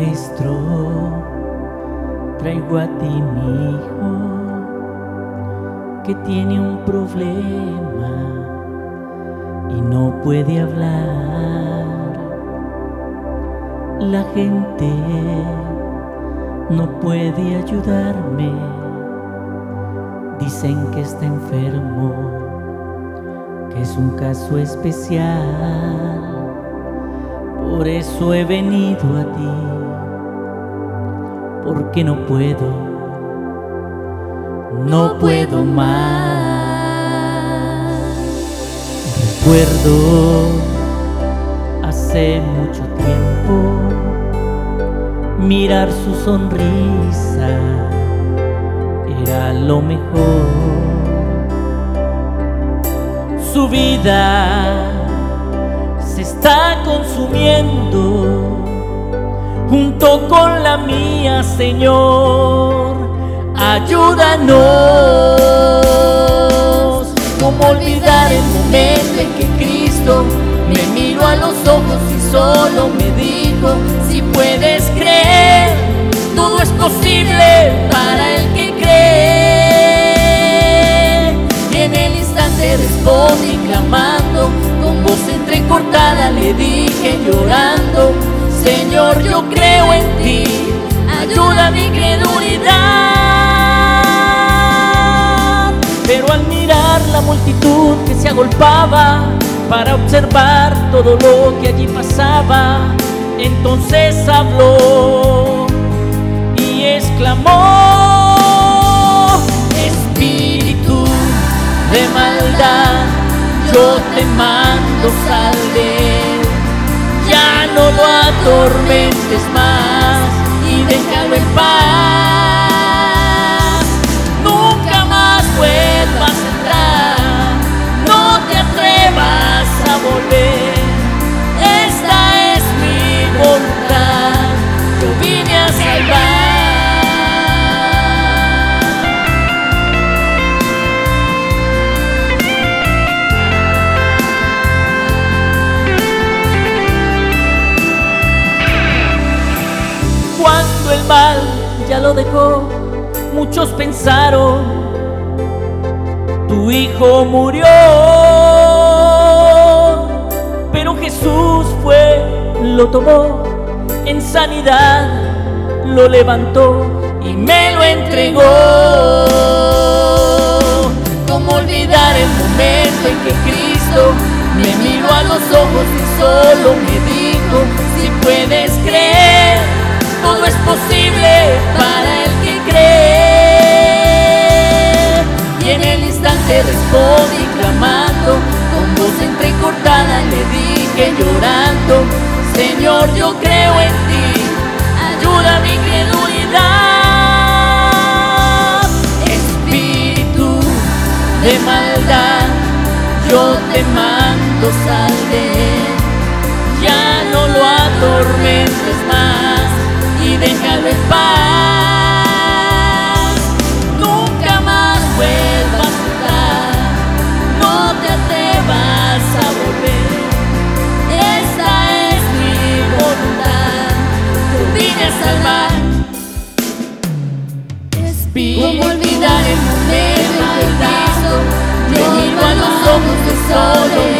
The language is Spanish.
Maestro, traigo a ti mi hijo que tiene un problema y no puede hablar. La gente no puede ayudarme, dicen que está enfermo, que es un caso especial. Por eso he venido a ti, porque no puedo, no puedo más. Recuerdo hace mucho tiempo mirar su sonrisa era lo mejor. Su vida se está consumiendo junto con la mía, Señor. Ayúdanos. ¿Cómo olvidar el momento en que Cristo me miró a los ojos y solo me dijo, si puedes creer, todo es posible para el que cree. Y en el instante respondí clamando, con voz entrecortada le dije llorando, Señor, yo creo en ti, Pero al mirar la multitud que se agolpaba para observar todo lo que allí pasaba, entonces habló y exclamó, Espíritu de maldad, yo te mando sal de él. ya no lo atormentes más y déjalo en paz. Mal ya lo dejó, muchos pensaron, tu hijo murió. Pero Jesús fue, lo tomó, en sanidad lo levantó y me lo entregó. ¿Cómo olvidar el momento en que Cristo me miró a los ojos y solo me dijo, si puedes voz entrecortada le dije llorando, Señor, yo creo en ti, ayuda mi credulidad. Espíritu de maldad, yo te mando sal respiro. ¿Cómo olvidar el momento del beso? Ojos.